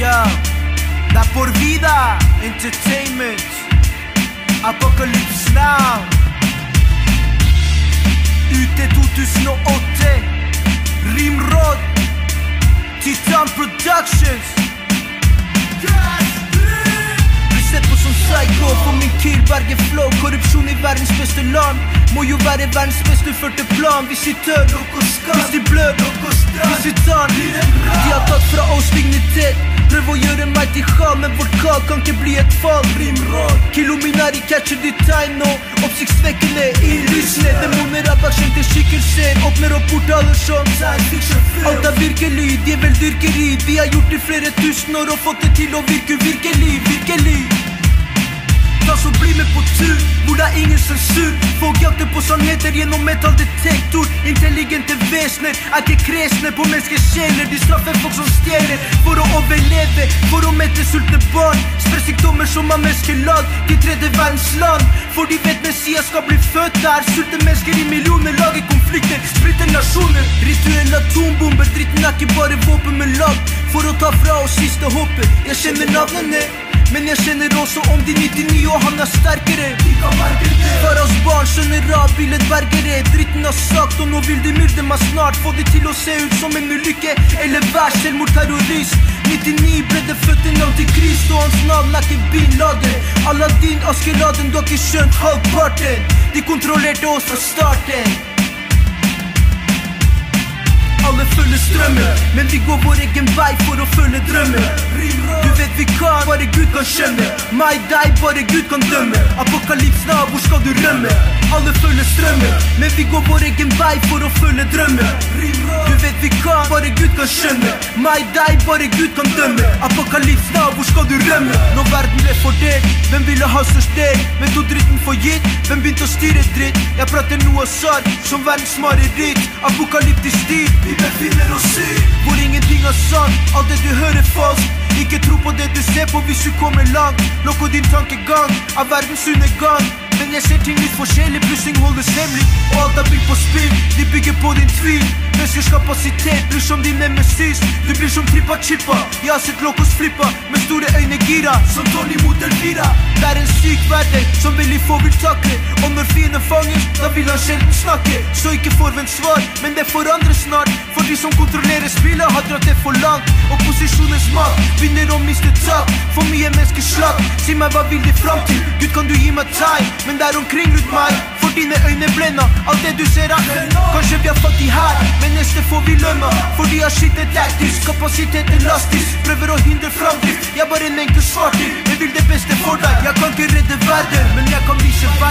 Ja, La por vida entertainment. Apocalypse now. Ute 2008. Rimråd. Titan Productions. Blir sett på som psycho for min kill berger flow. Korrupsjon i verdens beste land. Må jo være verdens best førte plan. Hvis vi tør, hvis de blør, hvis vi tar De har tatt fra oss dignitet. Prøv å gjøre meg til sjal, men vårt kall kan ikke bli et fall. Kilominari catcher ditt tegn nå. Oppsiktsvekkende lysene Demoner er bak kjente skikkelser. Åpner opp portaler som Alt er virkelig, djeveldyrkeri. Vi har gjort det flere tusen år og fått det til å virke virkelig, virkelig. Ta så bli med på tur hvor det er ingen sensur. Jakter på sannheter gjennom metalldetektor. Intelligente vesener er ikke kresne på menneskesjeler. De straffer folk som stjeler for å overleve, for å mette sultne barn. Spre sykdommer som er menneskelag til tredje verdens land. For de vet Messias skal bli født der. Sulte mennesker i millioner lager konflikter, splitter nasjoner. Rituelle atombomber, dritten er ikke bare våpen, men lag for å ta fra oss siste håpet. Jeg kjenner navnene. Men jeg kjenner også om de 99, og han er sterkere. Faras barn skjønner av billedbergere. Dritten har sagt, og nå vil de myrde meg snart. Få de til å se ut som en ulykke, eller vær selvmordterrorist. 99 ble det født en antikrist, og hans navn er ikke bin Laden. Aladdin, Askeladden, du har ikke skjønt halvparten. De kontrollerte oss fra starten. Alle følger strømmen, men vi går vår egen vei for å følge drømmen. Vet vi kan, bare Gud kan skjønne. Meg, deg, bare Gud kan dømme. Apokalypsen av, hvor skal du rømme? Alle følger strømmen, men vi går vår egen vei for å følge drømmen. Du vet vi kan, bare Gud kan skjønne. Meg, deg, bare Gud kan dømme. Apokalypsen av, hvor skal du rømme? Når verden hvem ville ha? Men tok dritten for gitt, hvem begynte å styre dritt? Jeg prater noe sarr, som verdens mareritt. Apokalyptisk tid, vi befinner oss i. Hvor ingenting er sant, alt det du hører falskt. Ikke tro på det du ser på hvis du kommer langt. Lokk din tankegang av verdens undergang. Men jeg ser ting litt forskjellig, plutselig holdes hemmelig. Og alt er bygd på spill, de bygger på din tvil. Menneskers kapasitet blir som din nemesis. Du blir som trippa chippa. Jeg har sett Locos flippa med store øyne gira. Som Tony mot Elvira. Det er en syk hverdag som veldig få vil takle. Og når fienden fanger, da vil han sjelden snakke. Så ikke forvent svar, men det forandres snart. For de som kontrollerer spillet, har dratt det for langt. Og posisjonens makt begynner å miste tak. For mye menneskeslag. Si meg, hva vil de fram til? Gud, kan du gi meg tegn? Men det er omkring rundt meg. For dine øyne blenda. av det du ser er Kanskje vi fått de her, men neste får vi lønna. For de har skittet lættis, kapasitet elastisk. Prøver å hindre framdrift. Jeg er bare en enkel svarting. Jeg vil det beste for deg. Jeg kan ikke redde verden, men jeg kan vise veien.